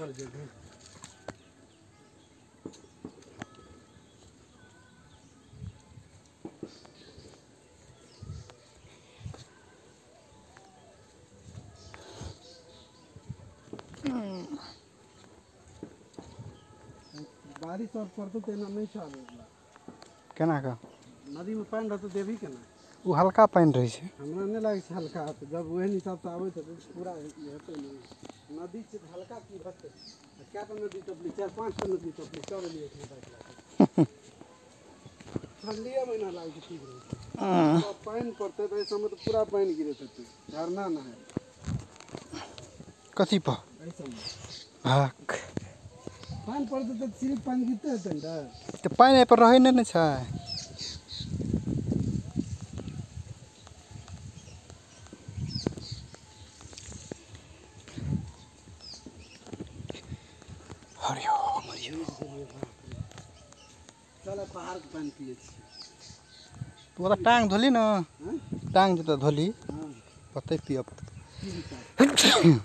चल बारिश और पड़तो तो एना नहीं चलेला केना का? नदी में पानी रहतो देवी केना? उ हल्का पानी रहै छै। हमरा नहीं लागे छै हल्का तो जब ओहन हिसाब से आवे तो पूरा ये हेतै नहीं। नदी से हल्का की रहतै क्या तो नदी टपली? चार पाँच तो नदी टपली चल लिए एक बाइक ठंडिया महीना लागे ठीक रहे पानी पड़तै तो ऐसा में तो पूरा पानी गिरत हेतै झरना ना है। कथी पर पानी पड़तै तो सिर्फ़ पानी गिरते तऽ पानि एहिपर रहै नहि ने पानी पिए तू तो टांग धोली ना। टांग जो धोली हाँ। पड़तौ की विचार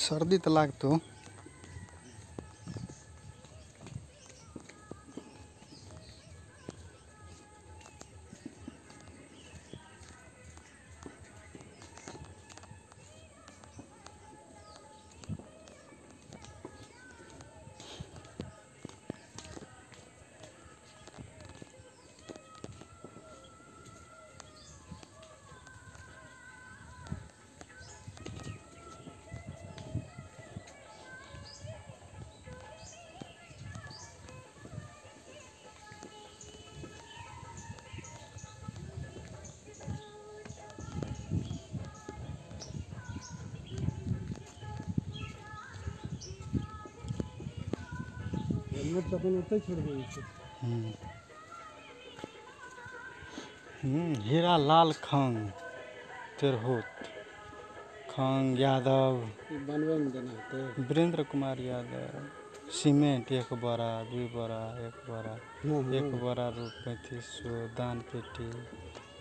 सर्दी तो लागतौ। हेलमेट तो अपन छोड़ हम्म। हम्म, हीरा लाल खान तिरहुत खान यादव। वीरेंद्र कुमार यादव। सीमेंट एक बोरा दू बोरा एक बोरा। हाँ, हाँ। एक बोरा रू पैंतीस सौ दान पेटी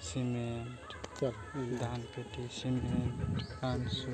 सीमेंट। धान पेटी सीमेंट पाँच सौ